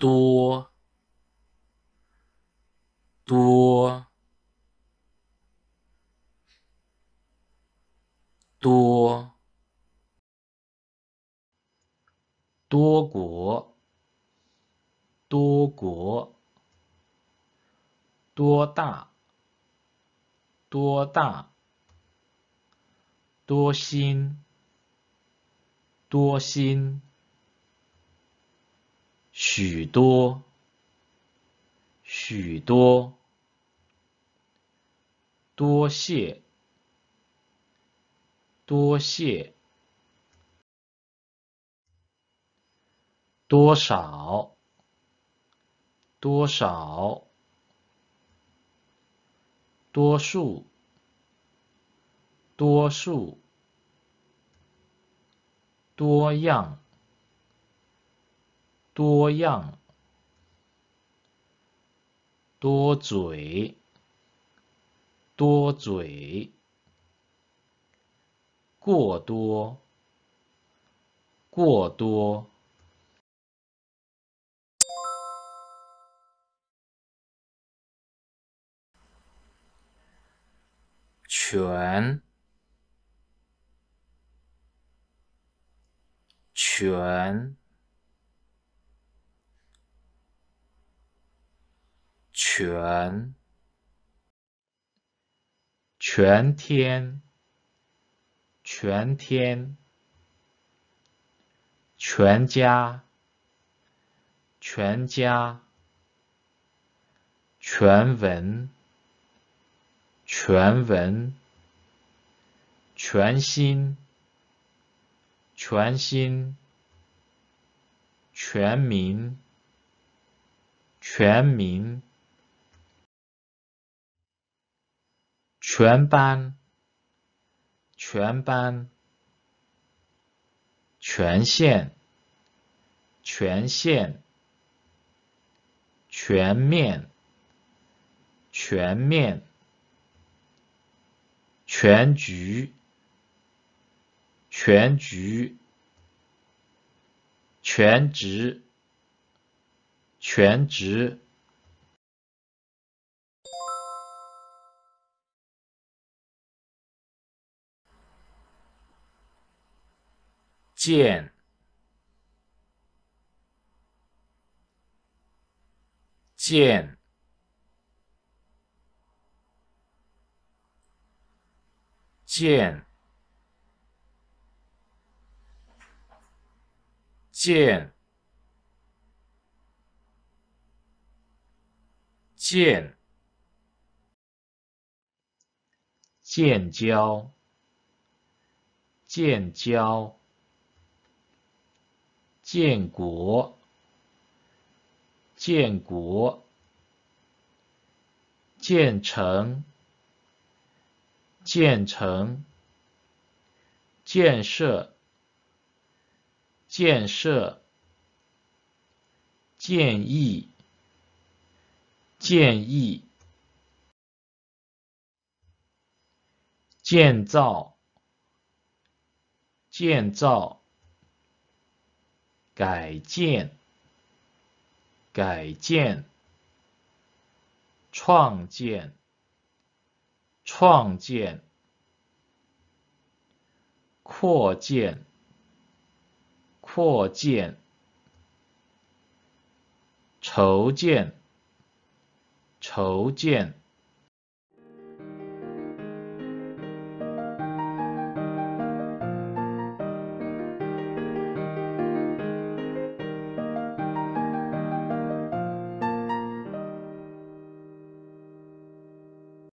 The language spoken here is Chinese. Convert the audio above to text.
多，多，多，多国，多国，多大，多大，多心，多心。许多，许多，多谢，多谢，多少，多少，多数，多数，多样。多样，多嘴，多嘴，过多，过多，全，全。全，全天，全天，全家，全家，全文，全文，全新，全新，全民，全民。全班，全班，全县，全县，全面，全面，全局，全局，全职，全职。见，见，见，见，见，建交，建交。建国，建国，建成，建成，建设，建设，建议，建议，建造，建造。改建，改建，创建，创建，扩建，扩建，筹建，筹建。